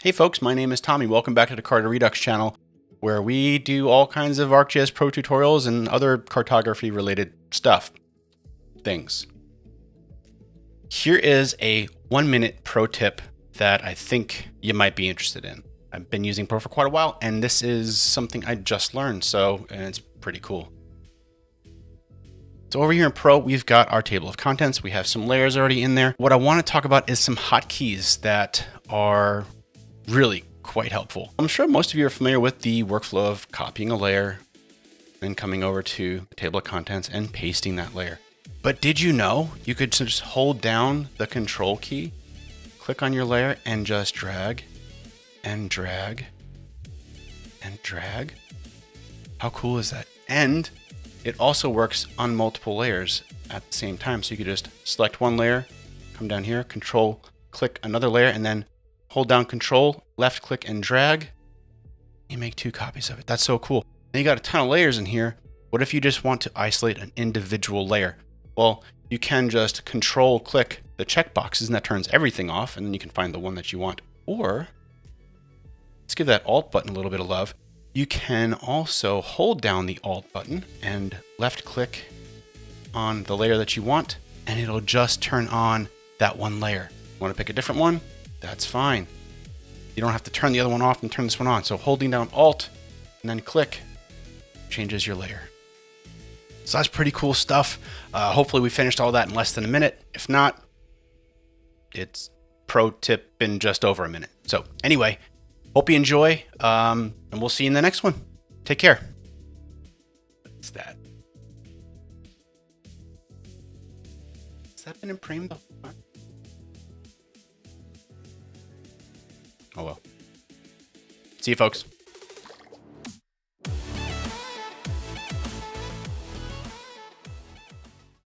Hey folks, my name is Tommy. Welcome back to the CartoRedux channel, where we do all kinds of ArcGIS Pro tutorials and other cartography related stuff. Things. Here is a one minute pro tip that I think you might be interested in. I've been using Pro for quite a while, and this is something I just learned, so it's pretty cool. So over here in Pro, we've got our table of contents. We have some layers already in there. What I want to talk about is some hotkeys that are really quite helpful. I'm sure most of you are familiar with the workflow of copying a layer, then coming over to the table of contents and pasting that layer. But did you know you could just hold down the control key, click on your layer and just drag and drag and drag? How cool is that? And it also works on multiple layers at the same time. So you could just select one layer, come down here, control, click another layer, and then hold down control, left click and drag. You make two copies of it. That's so cool. Then you got a ton of layers in here. What if you just want to isolate an individual layer? Well, you can just control click the checkboxes and that turns everything off and then you can find the one that you want. Or let's give that alt button a little bit of love. You can also hold down the alt button and left click on the layer that you want and it'll just turn on that one layer. Want to pick a different one? That's fine. You don't have to turn the other one off and turn this one on. So holding down Alt and then click changes your layer. So that's pretty cool stuff. Uh, hopefully we finished all that in less than a minute. If not, it's pro tip in just over a minute. So anyway, hope you enjoy, um, and we'll see you in the next one. Take care. What's that? Has that been in frame? Oh well. See you, folks.